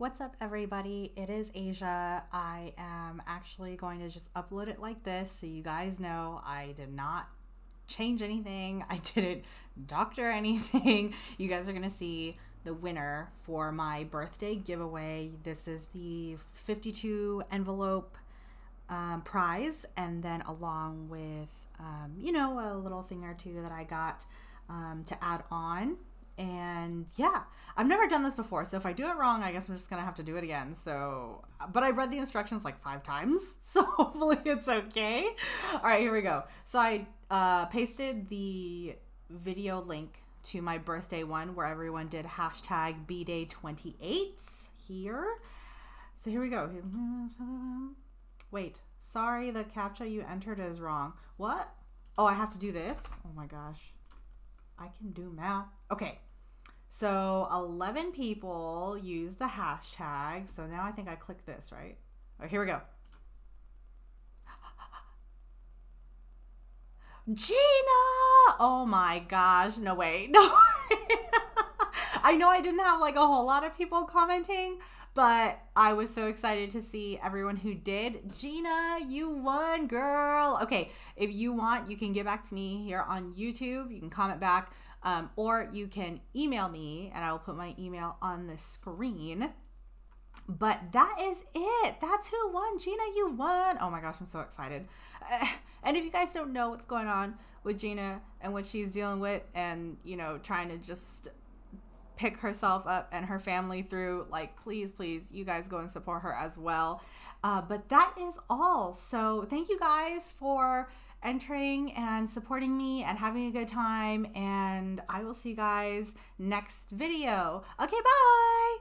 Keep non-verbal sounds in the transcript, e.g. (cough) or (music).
What's up, everybody? It is Asia. I am actually going to just upload it like this so you guys know I did not change anything, (laughs) I didn't doctor anything. You guys are going to see the winner for my birthday giveaway. This is the 52 envelope um, prize, and then along with, um, you know, a little thing or two that I got um, to add on and yeah i've never done this before so if i do it wrong i guess i'm just gonna have to do it again. So but i read the instructions like five times (laughs) so hopefully it's okay. All right here we go. So i uh, pasted the video link to my birthday one where everyone did hashtag bday28 here. So here we go. Wait sorry the captcha you entered is wrong. What? Oh i have to do this? Oh my gosh. I can do math. Okay, so 11 people use the hashtag. So now I think I click this, right? All right, here we go. Gina! Oh my gosh. No, wait. (laughs) No. (laughs) I know I didn't have like a whole lot of people commenting, but I was so excited to see everyone who did. Gina, you won, girl. Okay, if you want, you can get back to me here on YouTube. You can comment back. Um, or you can email me and I will put my email on the screen. But that is it. That's who won. Gina, you won. Oh my gosh, I'm so excited. (laughs) And if you guys don't know what's going on with Gina and what she's dealing with, and you know, trying to just pick herself up and her family through, like, please, please, you guys go and support her as well. Uh, but that is all. So thank you guys for entering and supporting me and having a good time. And I will see you guys next video. Okay, bye.